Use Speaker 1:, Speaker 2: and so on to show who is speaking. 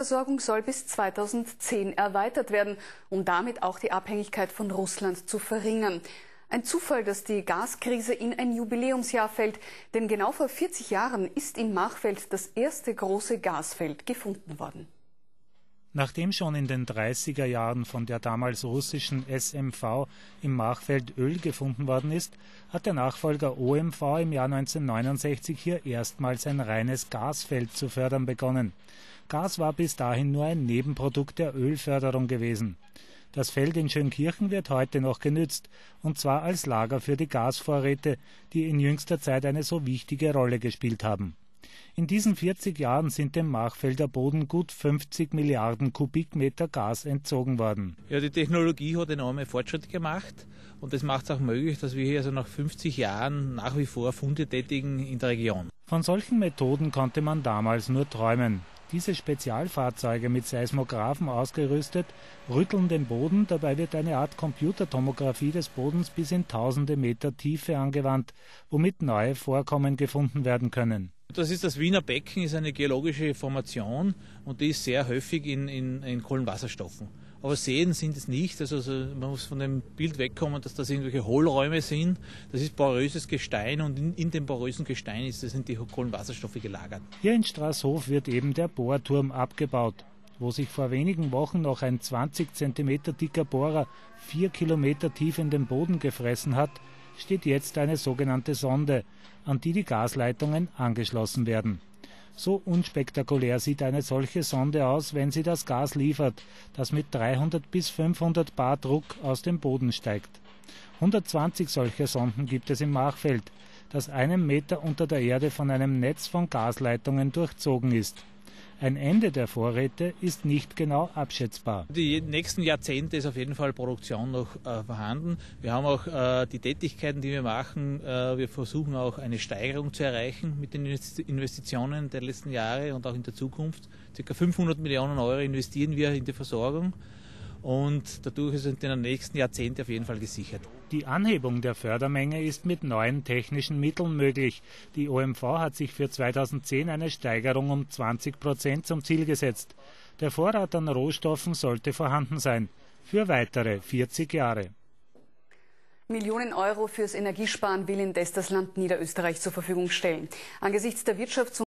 Speaker 1: Versorgung soll bis 2010 erweitert werden, um damit auch die Abhängigkeit von Russland zu verringern. Ein Zufall, dass die Gaskrise in ein Jubiläumsjahr fällt, denn genau vor 40 Jahren ist in Machfeld das erste große Gasfeld gefunden worden.
Speaker 2: Nachdem schon in den 30er Jahren von der damals russischen SMV im Machfeld Öl gefunden worden ist, hat der Nachfolger OMV im Jahr 1969 hier erstmals ein reines Gasfeld zu fördern begonnen. Gas war bis dahin nur ein Nebenprodukt der Ölförderung gewesen. Das Feld in Schönkirchen wird heute noch genützt, und zwar als Lager für die Gasvorräte, die in jüngster Zeit eine so wichtige Rolle gespielt haben. In diesen 40 Jahren sind dem Machfelder Boden gut 50 Milliarden Kubikmeter Gas entzogen worden.
Speaker 3: Ja, die Technologie hat enorme Fortschritte gemacht und das macht es auch möglich, dass wir hier also nach 50 Jahren nach wie vor Funde tätigen in der Region.
Speaker 2: Von solchen Methoden konnte man damals nur träumen. Diese Spezialfahrzeuge mit Seismographen ausgerüstet rütteln den Boden, dabei wird eine Art Computertomographie des Bodens bis in tausende Meter Tiefe angewandt, womit neue Vorkommen gefunden werden können.
Speaker 3: Das ist das Wiener Becken, ist eine geologische Formation und die ist sehr häufig in, in, in Kohlenwasserstoffen. Aber Seen sind es nicht, also, also man muss von dem Bild wegkommen, dass das irgendwelche Hohlräume sind. Das ist poröses Gestein und in, in dem porösen Gestein ist, sind die Kohlenwasserstoffe gelagert.
Speaker 2: Hier in Straßhof wird eben der Bohrturm abgebaut. Wo sich vor wenigen Wochen noch ein 20 cm dicker Bohrer vier Kilometer tief in den Boden gefressen hat, steht jetzt eine sogenannte Sonde, an die die Gasleitungen angeschlossen werden. So unspektakulär sieht eine solche Sonde aus, wenn sie das Gas liefert, das mit 300 bis 500 Bar Druck aus dem Boden steigt. 120 solcher Sonden gibt es im Machfeld, das einen Meter unter der Erde von einem Netz von Gasleitungen durchzogen ist. Ein Ende der Vorräte ist nicht genau abschätzbar.
Speaker 3: Die nächsten Jahrzehnte ist auf jeden Fall Produktion noch äh, vorhanden. Wir haben auch äh, die Tätigkeiten, die wir machen. Äh, wir versuchen auch eine Steigerung zu erreichen mit den Investitionen der letzten Jahre und auch in der Zukunft. Circa 500 Millionen Euro investieren wir in die Versorgung und dadurch sind in den nächsten Jahrzehnten auf jeden Fall gesichert.
Speaker 2: Die Anhebung der Fördermenge ist mit neuen technischen Mitteln möglich. Die OMV hat sich für 2010 eine Steigerung um 20 Prozent zum Ziel gesetzt. Der Vorrat an Rohstoffen sollte vorhanden sein. Für weitere 40 Jahre.
Speaker 1: Millionen Euro fürs Energiesparen will indes das Land Niederösterreich zur Verfügung stellen. Angesichts der Wirtschafts